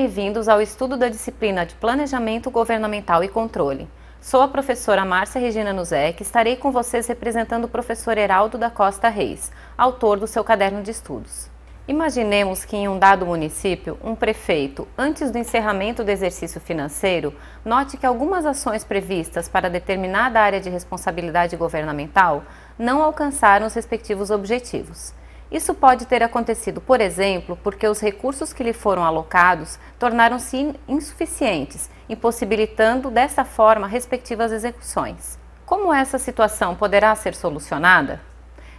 Bem-vindos ao estudo da disciplina de Planejamento Governamental e Controle. Sou a professora Márcia Regina Nuzek e estarei com vocês representando o professor Heraldo da Costa Reis, autor do seu caderno de estudos. Imaginemos que em um dado município, um prefeito, antes do encerramento do exercício financeiro, note que algumas ações previstas para determinada área de responsabilidade governamental não alcançaram os respectivos objetivos. Isso pode ter acontecido, por exemplo, porque os recursos que lhe foram alocados tornaram-se insuficientes, impossibilitando dessa forma respectivas execuções. Como essa situação poderá ser solucionada?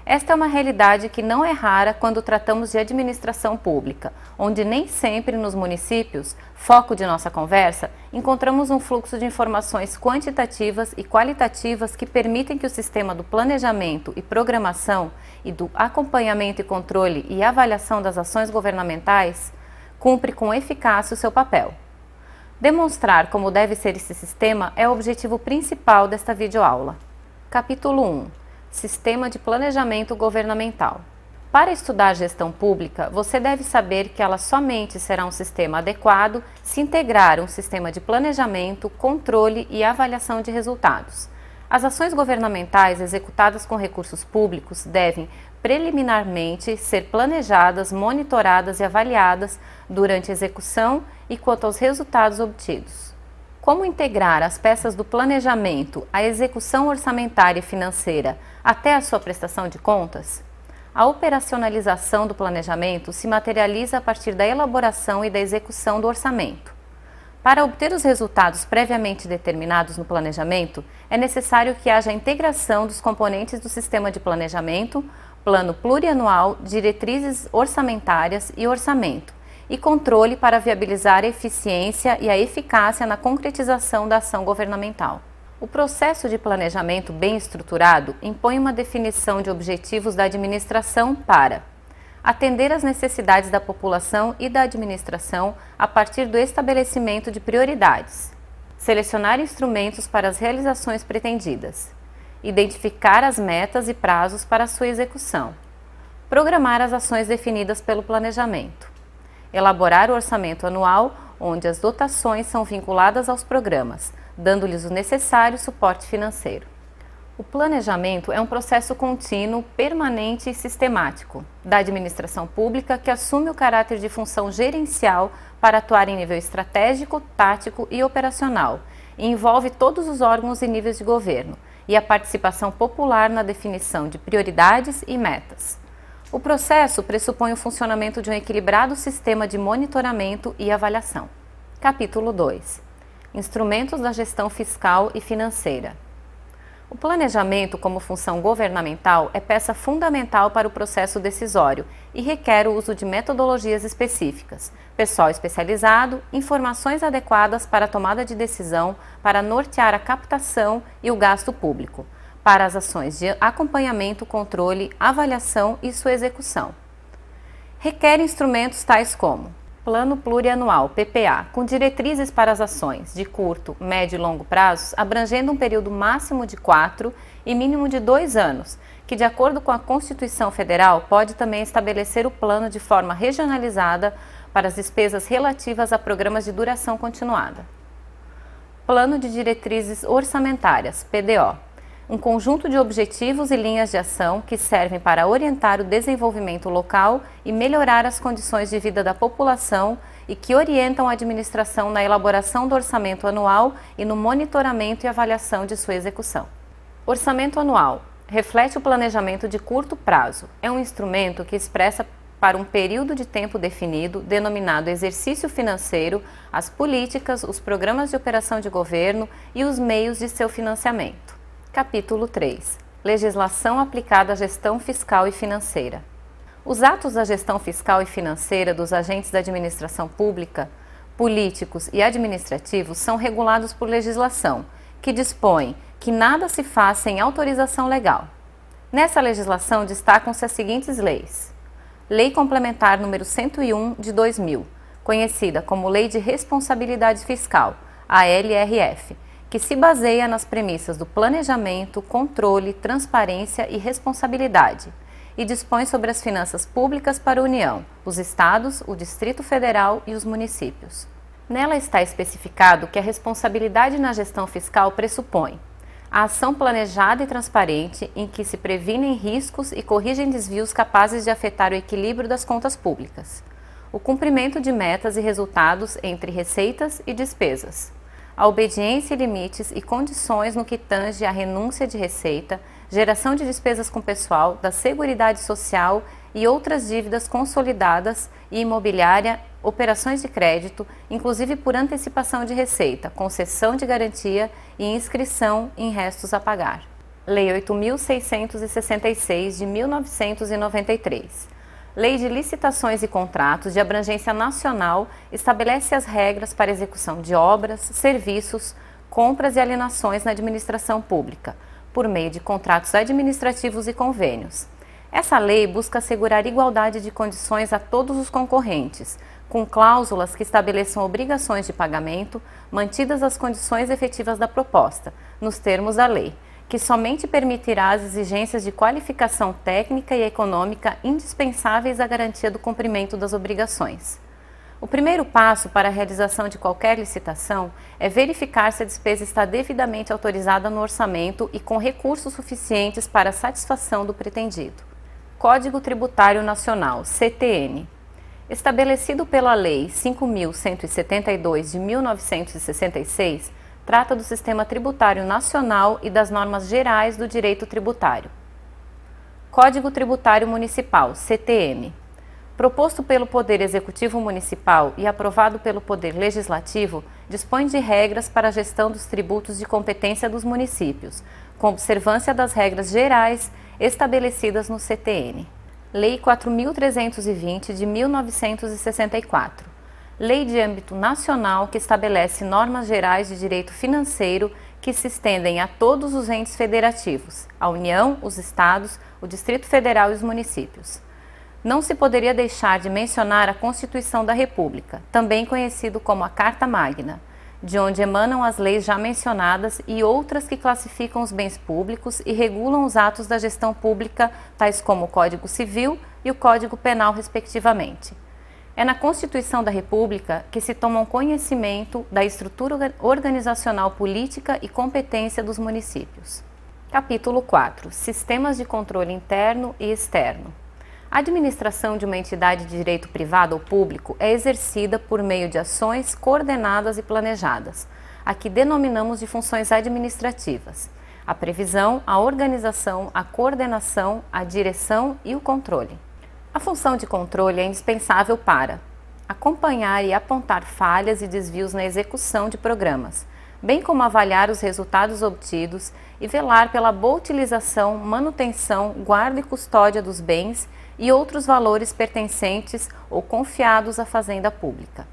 Esta é uma realidade que não é rara quando tratamos de administração pública, onde nem sempre nos municípios, foco de nossa conversa, encontramos um fluxo de informações quantitativas e qualitativas que permitem que o sistema do planejamento e programação e do acompanhamento e controle e avaliação das ações governamentais cumpre com eficácia o seu papel. Demonstrar como deve ser esse sistema é o objetivo principal desta videoaula. Capítulo 1 Sistema de Planejamento Governamental. Para estudar gestão pública, você deve saber que ela somente será um sistema adequado se integrar um sistema de planejamento, controle e avaliação de resultados. As ações governamentais executadas com recursos públicos devem, preliminarmente, ser planejadas, monitoradas e avaliadas durante a execução e quanto aos resultados obtidos. Como integrar as peças do planejamento, a execução orçamentária e financeira até a sua prestação de contas? A operacionalização do planejamento se materializa a partir da elaboração e da execução do orçamento. Para obter os resultados previamente determinados no planejamento, é necessário que haja integração dos componentes do sistema de planejamento, plano plurianual, diretrizes orçamentárias e orçamento, e controle para viabilizar a eficiência e a eficácia na concretização da ação governamental. O processo de planejamento bem estruturado impõe uma definição de objetivos da administração para atender às necessidades da população e da administração a partir do estabelecimento de prioridades, selecionar instrumentos para as realizações pretendidas, identificar as metas e prazos para sua execução, programar as ações definidas pelo planejamento elaborar o orçamento anual, onde as dotações são vinculadas aos programas, dando-lhes o necessário suporte financeiro. O planejamento é um processo contínuo, permanente e sistemático da administração pública que assume o caráter de função gerencial para atuar em nível estratégico, tático e operacional, e envolve todos os órgãos e níveis de governo, e a participação popular na definição de prioridades e metas. O processo pressupõe o funcionamento de um equilibrado sistema de monitoramento e avaliação. Capítulo 2 Instrumentos da gestão fiscal e financeira. O planejamento, como função governamental, é peça fundamental para o processo decisório e requer o uso de metodologias específicas, pessoal especializado, informações adequadas para a tomada de decisão para nortear a captação e o gasto público para as ações de acompanhamento, controle, avaliação e sua execução. Requer instrumentos tais como Plano Plurianual, PPA, com diretrizes para as ações de curto, médio e longo prazos, abrangendo um período máximo de quatro e mínimo de dois anos, que, de acordo com a Constituição Federal, pode também estabelecer o plano de forma regionalizada para as despesas relativas a programas de duração continuada. Plano de Diretrizes Orçamentárias, PDO, um conjunto de objetivos e linhas de ação que servem para orientar o desenvolvimento local e melhorar as condições de vida da população e que orientam a administração na elaboração do orçamento anual e no monitoramento e avaliação de sua execução. Orçamento anual reflete o planejamento de curto prazo. É um instrumento que expressa para um período de tempo definido, denominado exercício financeiro, as políticas, os programas de operação de governo e os meios de seu financiamento. Capítulo 3 Legislação aplicada à gestão fiscal e financeira. Os atos da gestão fiscal e financeira dos agentes da administração pública, políticos e administrativos são regulados por legislação, que dispõe que nada se faça sem autorização legal. Nessa legislação destacam-se as seguintes leis: Lei Complementar número 101 de 2000, conhecida como Lei de Responsabilidade Fiscal, a LRF que se baseia nas premissas do planejamento, controle, transparência e responsabilidade, e dispõe sobre as finanças públicas para a União, os estados, o Distrito Federal e os municípios. Nela está especificado que a responsabilidade na gestão fiscal pressupõe a ação planejada e transparente em que se previnem riscos e corrigem desvios capazes de afetar o equilíbrio das contas públicas, o cumprimento de metas e resultados entre receitas e despesas, a obediência e limites e condições no que tange à renúncia de receita, geração de despesas com pessoal, da Seguridade Social e outras dívidas consolidadas e imobiliária, operações de crédito, inclusive por antecipação de receita, concessão de garantia e inscrição em restos a pagar. Lei 8666 de 1993. Lei de Licitações e Contratos de abrangência nacional estabelece as regras para execução de obras, serviços, compras e alienações na administração pública, por meio de contratos administrativos e convênios. Essa lei busca assegurar igualdade de condições a todos os concorrentes, com cláusulas que estabeleçam obrigações de pagamento, mantidas as condições efetivas da proposta, nos termos da lei que somente permitirá as exigências de qualificação técnica e econômica indispensáveis à garantia do cumprimento das obrigações. O primeiro passo para a realização de qualquer licitação é verificar se a despesa está devidamente autorizada no orçamento e com recursos suficientes para a satisfação do pretendido. Código Tributário Nacional, CTN. Estabelecido pela Lei 5.172 de 1966, trata do sistema tributário nacional e das normas gerais do direito tributário. Código Tributário Municipal, CTM. Proposto pelo Poder Executivo Municipal e aprovado pelo Poder Legislativo, dispõe de regras para a gestão dos tributos de competência dos municípios, com observância das regras gerais estabelecidas no CTN. Lei 4.320 de 1964 lei de âmbito nacional que estabelece normas gerais de direito financeiro que se estendem a todos os entes federativos, a União, os estados, o Distrito Federal e os municípios. Não se poderia deixar de mencionar a Constituição da República, também conhecido como a Carta Magna, de onde emanam as leis já mencionadas e outras que classificam os bens públicos e regulam os atos da gestão pública, tais como o Código Civil e o Código Penal, respectivamente. É na Constituição da República que se tomam conhecimento da estrutura organizacional política e competência dos municípios. Capítulo 4 Sistemas de controle interno e externo. A administração de uma entidade de direito privado ou público é exercida por meio de ações coordenadas e planejadas, a que denominamos de funções administrativas: a previsão, a organização, a coordenação, a direção e o controle. A função de controle é indispensável para acompanhar e apontar falhas e desvios na execução de programas, bem como avaliar os resultados obtidos e velar pela boa utilização, manutenção, guarda e custódia dos bens e outros valores pertencentes ou confiados à fazenda pública.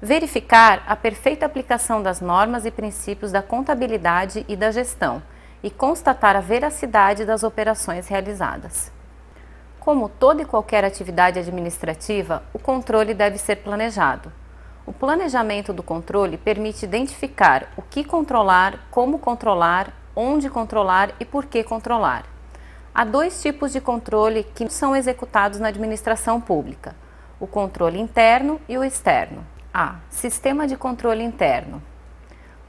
Verificar a perfeita aplicação das normas e princípios da contabilidade e da gestão e constatar a veracidade das operações realizadas. Como toda e qualquer atividade administrativa, o controle deve ser planejado. O planejamento do controle permite identificar o que controlar, como controlar, onde controlar e por que controlar. Há dois tipos de controle que são executados na administração pública: o controle interno e o externo. A. Sistema de controle interno.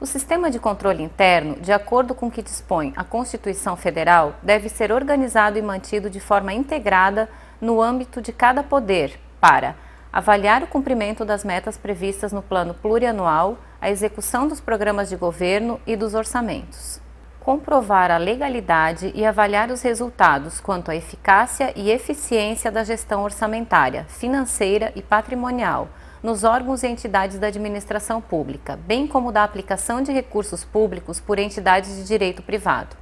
O sistema de controle interno, de acordo com o que dispõe a Constituição Federal, deve ser organizado e mantido de forma integrada no âmbito de cada poder para avaliar o cumprimento das metas previstas no plano plurianual, a execução dos programas de governo e dos orçamentos. Comprovar a legalidade e avaliar os resultados quanto à eficácia e eficiência da gestão orçamentária, financeira e patrimonial nos órgãos e entidades da administração pública, bem como da aplicação de recursos públicos por entidades de direito privado.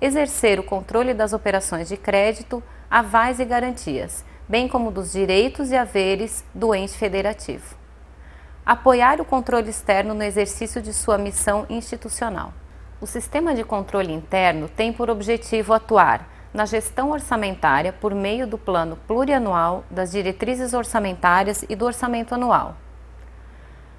Exercer o controle das operações de crédito, avais e garantias, bem como dos direitos e haveres do ente federativo. Apoiar o controle externo no exercício de sua missão institucional. O sistema de controle interno tem por objetivo atuar na gestão orçamentária por meio do plano plurianual, das diretrizes orçamentárias e do orçamento anual.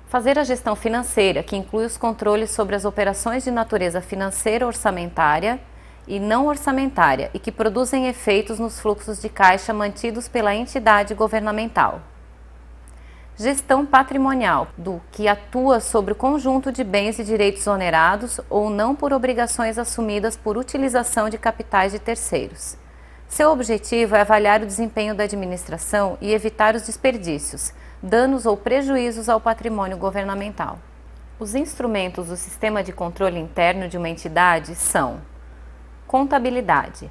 Fazer a gestão financeira, que inclui os controles sobre as operações de natureza financeira orçamentária e não orçamentária e que produzem efeitos nos fluxos de caixa mantidos pela entidade governamental. Gestão patrimonial, do que atua sobre o conjunto de bens e direitos onerados ou não por obrigações assumidas por utilização de capitais de terceiros. Seu objetivo é avaliar o desempenho da administração e evitar os desperdícios, danos ou prejuízos ao patrimônio governamental. Os instrumentos do sistema de controle interno de uma entidade são contabilidade.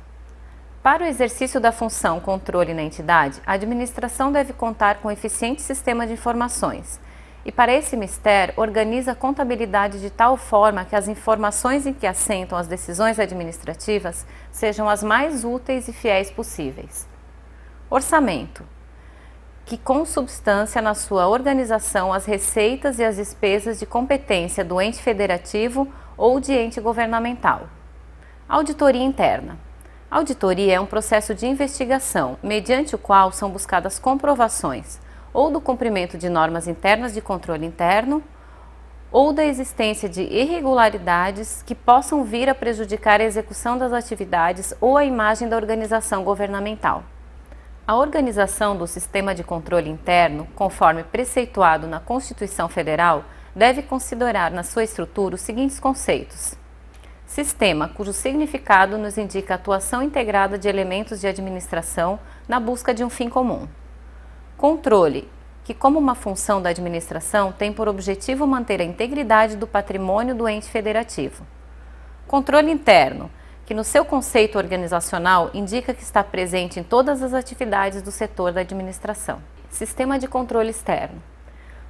Para o exercício da função controle na entidade, a administração deve contar com um eficiente sistema de informações e, para esse mistério, organiza a contabilidade de tal forma que as informações em que assentam as decisões administrativas sejam as mais úteis e fiéis possíveis. Orçamento que consubstância na sua organização as receitas e as despesas de competência do ente federativo ou de ente governamental. Auditoria interna. Auditoria é um processo de investigação, mediante o qual são buscadas comprovações ou do cumprimento de normas internas de controle interno ou da existência de irregularidades que possam vir a prejudicar a execução das atividades ou a imagem da organização governamental. A organização do sistema de controle interno, conforme preceituado na Constituição Federal, deve considerar na sua estrutura os seguintes conceitos: sistema cujo significado nos indica a atuação integrada de elementos de administração na busca de um fim comum. Controle, que, como uma função da administração, tem por objetivo manter a integridade do patrimônio do ente federativo. Controle interno que no seu conceito organizacional indica que está presente em todas as atividades do setor da administração. Sistema de controle externo.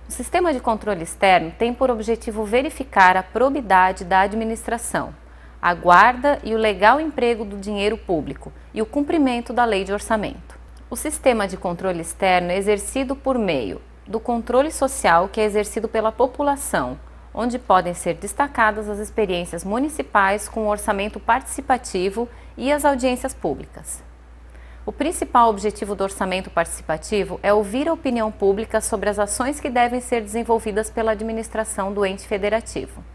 O sistema de controle externo tem por objetivo verificar a probidade da administração, a guarda e o legal emprego do dinheiro público e o cumprimento da lei de orçamento. O sistema de controle externo é exercido por meio do controle social que é exercido pela população, onde podem ser destacadas as experiências municipais com orçamento participativo e as audiências públicas. O principal objetivo do orçamento participativo é ouvir a opinião pública sobre as ações que devem ser desenvolvidas pela administração do ente federativo.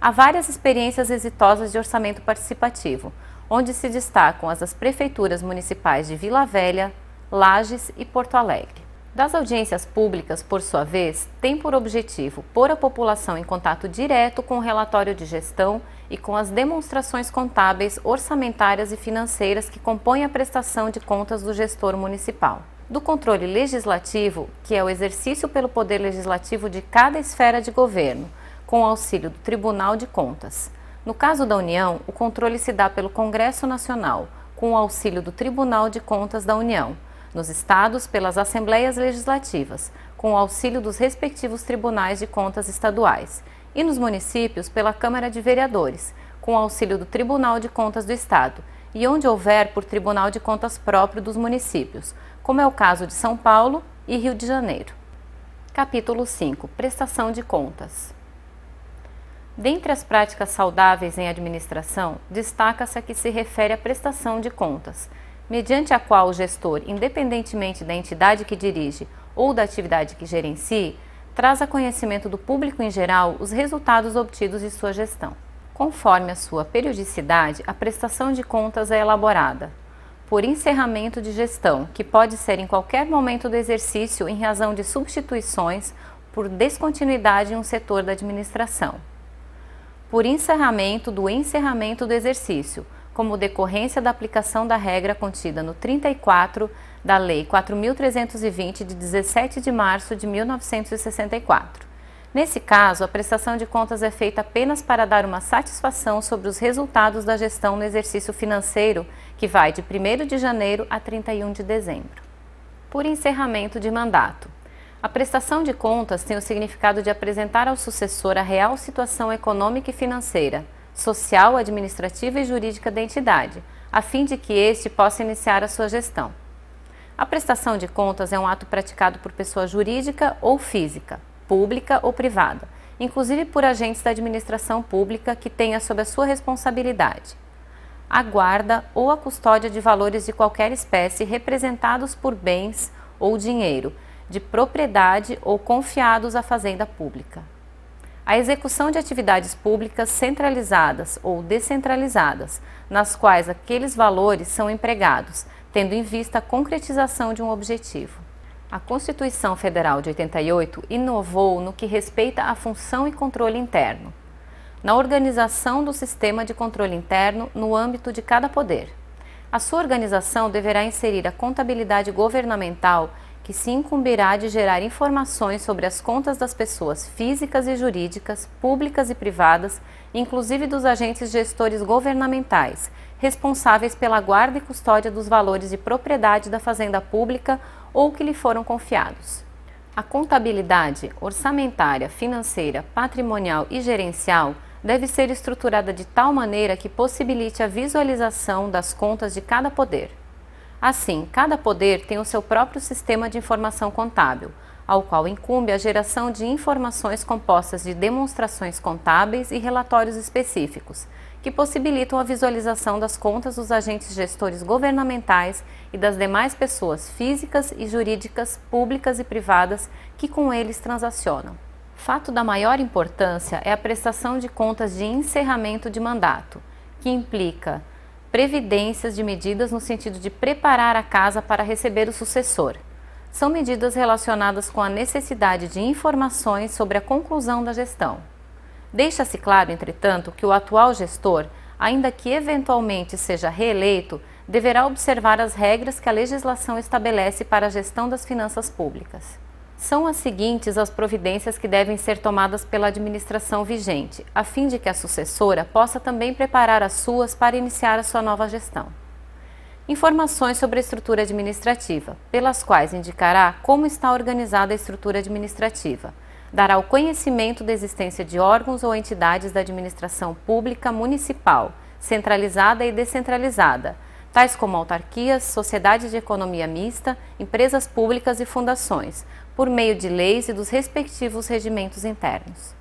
Há várias experiências exitosas de orçamento participativo, onde se destacam as das prefeituras municipais de Vila Velha, Lages e Porto Alegre das audiências públicas, por sua vez, tem por objetivo pôr a população em contato direto com o relatório de gestão e com as demonstrações contábeis, orçamentárias e financeiras que compõem a prestação de contas do gestor municipal. Do controle legislativo, que é o exercício pelo Poder Legislativo de cada esfera de governo, com o auxílio do Tribunal de Contas. No caso da União, o controle se dá pelo Congresso Nacional, com o auxílio do Tribunal de Contas da União nos estados pelas assembleias legislativas, com o auxílio dos respectivos tribunais de contas estaduais, e nos municípios pela Câmara de Vereadores, com o auxílio do Tribunal de Contas do Estado, e onde houver por Tribunal de Contas próprio dos municípios, como é o caso de São Paulo e Rio de Janeiro. Capítulo 5 Prestação de Contas Dentre as práticas saudáveis em administração, destaca-se a que se refere à prestação de contas, mediante a qual o gestor, independentemente da entidade que dirige ou da atividade que gerencie, traz a conhecimento do público em geral os resultados obtidos de sua gestão. Conforme a sua periodicidade, a prestação de contas é elaborada por encerramento de gestão, que pode ser em qualquer momento do exercício em razão de substituições por descontinuidade em um setor da administração. Por encerramento do encerramento do exercício, como decorrência da aplicação da regra contida no 34 da Lei 4.320, de 17 de março de 1964. Nesse caso, a prestação de contas é feita apenas para dar uma satisfação sobre os resultados da gestão no exercício financeiro, que vai de 1 de janeiro a 31 de dezembro. Por encerramento de mandato. A prestação de contas tem o significado de apresentar ao sucessor a real situação econômica e financeira, social, administrativa e jurídica da entidade, a fim de que este possa iniciar a sua gestão. A prestação de contas é um ato praticado por pessoa jurídica ou física, pública ou privada, inclusive por agentes da administração pública que tenha sob a sua responsabilidade a guarda ou a custódia de valores de qualquer espécie representados por bens ou dinheiro, de propriedade ou confiados à fazenda pública. a execução de atividades públicas centralizadas ou descentralizadas, nas quais aqueles valores são empregados, tendo em vista a concretização de um objetivo. A Constituição Federal de 88 inovou no que respeita à função e controle interno, na organização do sistema de controle interno no âmbito de cada poder. A sua organização deverá inserir a contabilidade governamental que se incumbirá de gerar informações sobre as contas das pessoas físicas e jurídicas, públicas e privadas, inclusive dos agentes gestores governamentais, responsáveis pela guarda e custódia dos valores de propriedade da fazenda pública ou que lhe foram confiados. A contabilidade orçamentária, financeira, patrimonial e gerencial deve ser estruturada de tal maneira que possibilite a visualização das contas de cada poder. Assim, cada poder tem o seu próprio sistema de informação contábil, ao qual incumbe a geração de informações compostas de demonstrações contábeis e relatórios específicos, que possibilitam a visualização das contas dos agentes gestores governamentais e das demais pessoas físicas e jurídicas, públicas e privadas que com eles transacionam. Fato da maior importância é a prestação de contas de encerramento de mandato, que implica previdências de medidas no sentido de preparar a casa para receber o sucessor. São medidas relacionadas com a necessidade de informações sobre a conclusão da gestão. Deixa-se claro, entretanto, que o atual gestor, ainda que eventualmente seja reeleito, deverá observar as regras que a legislação estabelece para a gestão das finanças públicas. São as seguintes as providências que devem ser tomadas pela administração vigente, a fim de que a sucessora possa também preparar as suas para iniciar a sua nova gestão. Informações sobre a estrutura administrativa, pelas quais indicará como está organizada a estrutura administrativa. Dará o conhecimento da existência de órgãos ou entidades da administração pública municipal, centralizada e descentralizada, tais como autarquias, sociedades de economia mista, empresas públicas e fundações, por meio de leis e dos respectivos regimentos internos.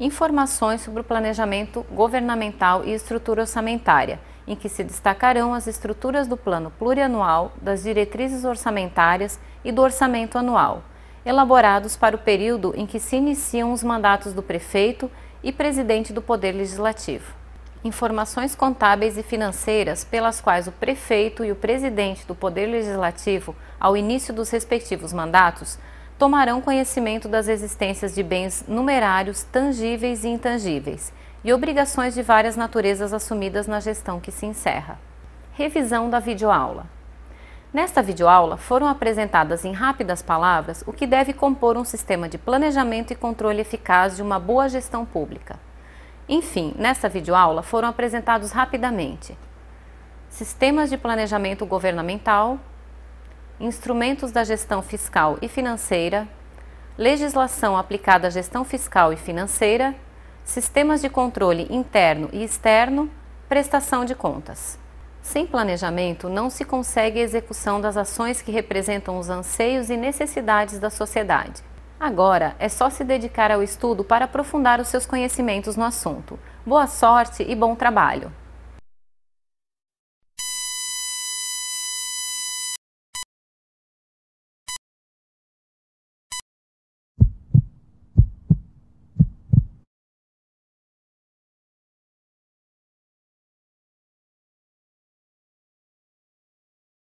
Informações sobre o planejamento governamental e estrutura orçamentária, em que se destacarão as estruturas do plano plurianual, das diretrizes orçamentárias e do orçamento anual, elaborados para o período em que se iniciam os mandatos do prefeito e presidente do Poder Legislativo. Informações contábeis e financeiras pelas quais o prefeito e o presidente do Poder Legislativo, ao início dos respectivos mandatos, tomarão conhecimento das existências de bens numerários tangíveis e intangíveis e obrigações de várias naturezas assumidas na gestão que se encerra. Revisão da videoaula. Nesta videoaula foram apresentadas em rápidas palavras o que deve compor um sistema de planejamento e controle eficaz de uma boa gestão pública. Enfim, nesta videoaula foram apresentados rapidamente sistemas de planejamento governamental, instrumentos da gestão fiscal e financeira, legislação aplicada à gestão fiscal e financeira, sistemas de controle interno e externo, prestação de contas. Sem planejamento, não se consegue a execução das ações que representam os anseios e necessidades da sociedade. Agora é só se dedicar ao estudo para aprofundar os seus conhecimentos no assunto. Boa sorte e bom trabalho!